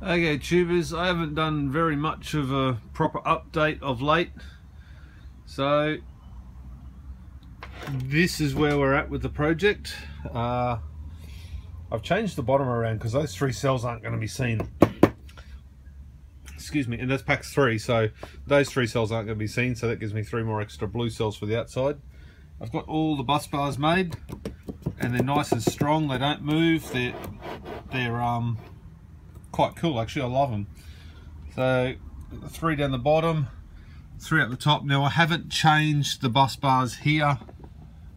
Okay tubers, I haven't done very much of a proper update of late. So this is where we're at with the project. Uh, I've changed the bottom around because those three cells aren't going to be seen. Excuse me, and that's pack three, so those three cells aren't going to be seen, so that gives me three more extra blue cells for the outside. I've got all the bus bars made, and they're nice and strong. They don't move. They're they're um quite cool actually, I love them. So three down the bottom, three at the top. Now I haven't changed the bus bars here,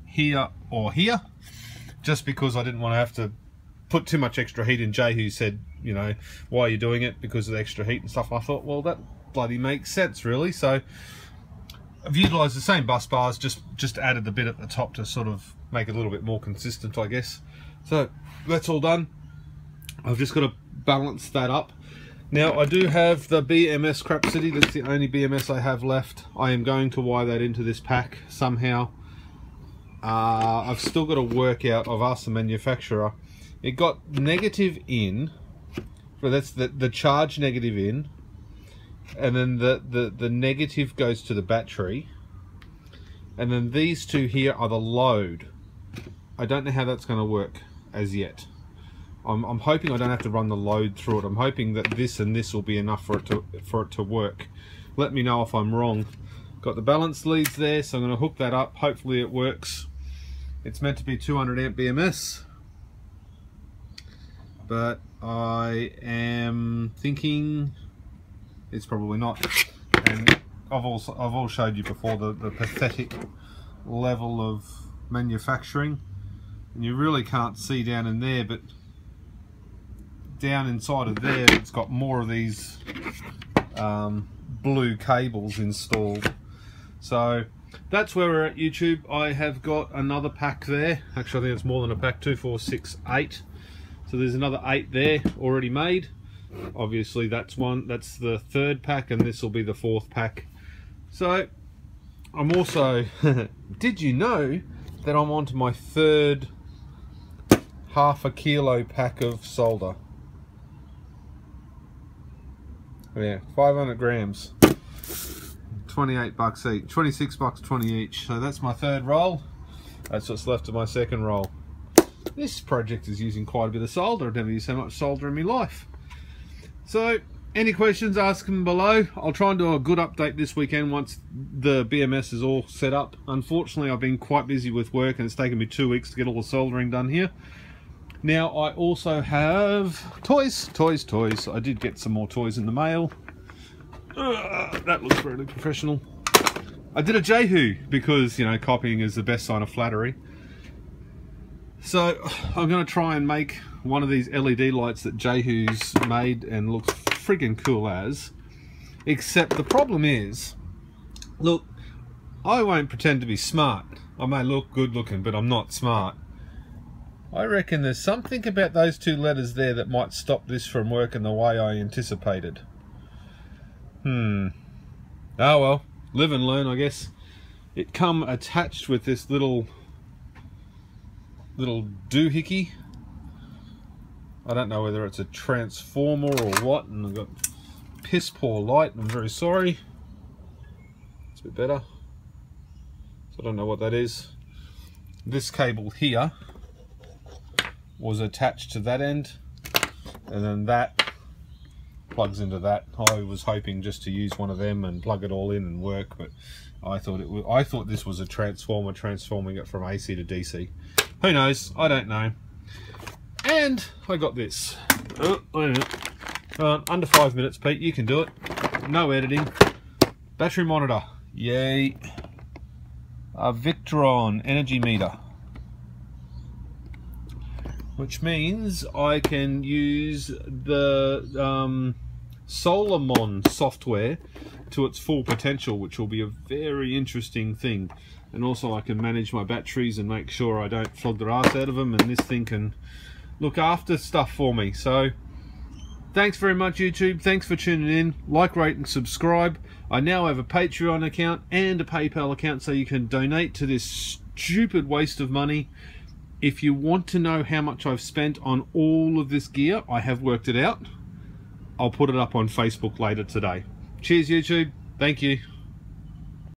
here or here, just because I didn't want to have to put too much extra heat in. Jehu said, you know, why are you doing it? Because of the extra heat and stuff. I thought, well that bloody makes sense really. So I've utilised the same bus bars, just, just added the bit at the top to sort of make it a little bit more consistent I guess. So that's all done. I've just got to balance that up. Now I do have the BMS Crap City, that's the only BMS I have left. I am going to wire that into this pack somehow. Uh, I've still got to work out, I've asked the manufacturer, it got negative in, well that's the, the charge negative in, and then the, the, the negative goes to the battery, and then these two here are the load. I don't know how that's going to work as yet. I'm, I'm hoping I don't have to run the load through it. I'm hoping that this and this will be enough for it to for it to work. Let me know if I'm wrong. Got the balance leads there, so I'm going to hook that up. Hopefully it works. It's meant to be 200 amp BMS, but I am thinking it's probably not. And I've also I've all showed you before the, the pathetic level of manufacturing, and you really can't see down in there, but down inside of there it's got more of these um, blue cables installed. So that's where we're at YouTube. I have got another pack there. Actually I think it's more than a pack two four six eight. So there's another eight there already made. Obviously that's one that's the third pack and this will be the fourth pack. So I'm also did you know that I'm on to my third half a kilo pack of solder Oh, yeah, 500 grams. 28 bucks each. 26 bucks 20 each. So that's my third roll. That's what's left of my second roll. This project is using quite a bit of solder. I've never used so much solder in my life. So, any questions, ask them below. I'll try and do a good update this weekend once the BMS is all set up. Unfortunately, I've been quite busy with work and it's taken me two weeks to get all the soldering done here. Now I also have toys, toys, toys. I did get some more toys in the mail. Uh, that looks really professional. I did a Jehu because, you know, copying is the best sign of flattery. So I'm going to try and make one of these LED lights that Jehu's made and looks friggin' cool as. Except the problem is, look, I won't pretend to be smart. I may look good looking, but I'm not smart. I reckon there's something about those two letters there that might stop this from working the way I anticipated. Hmm. Oh well, live and learn I guess. It come attached with this little little doohickey. I don't know whether it's a transformer or what, and I've got piss poor light, I'm very sorry. It's a bit better. So I don't know what that is. This cable here was attached to that end and then that plugs into that. I was hoping just to use one of them and plug it all in and work but I thought it was I thought this was a transformer transforming it from AC to DC who knows? I don't know. And I got this. Oh, uh, under five minutes Pete you can do it. No editing. Battery monitor. Yay. A Victron energy meter which means I can use the um, Solarmon software to its full potential, which will be a very interesting thing. And also I can manage my batteries and make sure I don't flog the ass out of them, and this thing can look after stuff for me. So thanks very much YouTube, thanks for tuning in, like, rate and subscribe. I now have a Patreon account and a PayPal account so you can donate to this stupid waste of money if you want to know how much I've spent on all of this gear, I have worked it out. I'll put it up on Facebook later today. Cheers YouTube. Thank you.